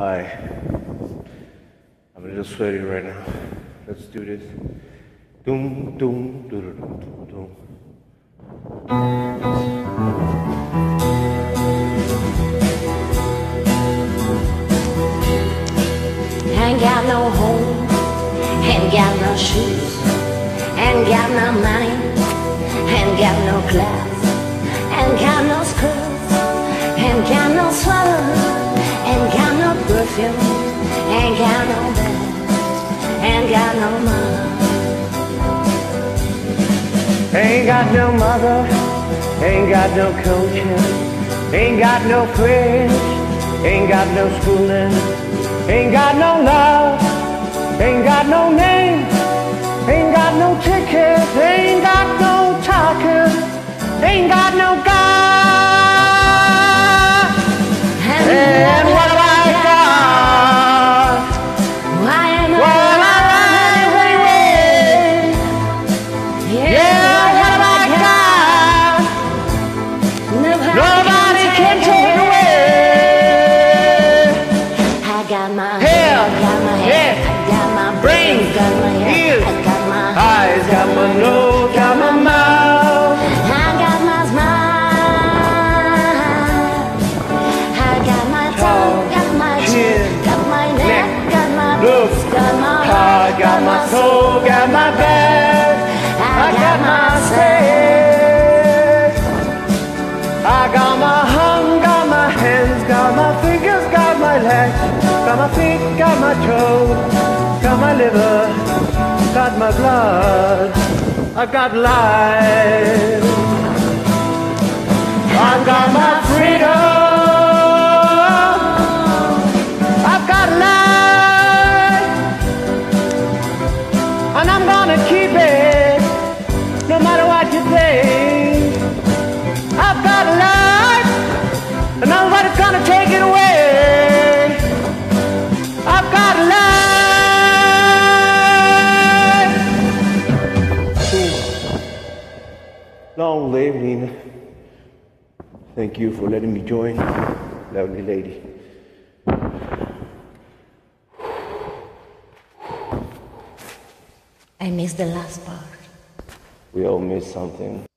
Hi. I'm a little sweaty right now. Let's do this. Doom, doom, doo doo doo doo doom. Ain't got no home, ain't got no shoes, ain't got no money, ain't got no class, ain't got no skirts, ain't got no got no ain't got no bed, ain't got no mom. Ain't got no mother, ain't got no coaching, ain't got no friends, ain't got no schooling, ain't got no love, ain't got no name, got my ears, I got my Eyes, got my nose, got my mouth. I got my smile. I got my tongue, got my chin, got my neck, got my boobs, got my got my got my back. I got my. I got my got my hands, got my fingers, got my legs, got my feet, got my toes, my liver, got my blood. I've got life. I've got my freedom. I've got life. And I'm gonna keep Long live Nina. Thank you for letting me join, lovely lady. I missed the last part. We all miss something.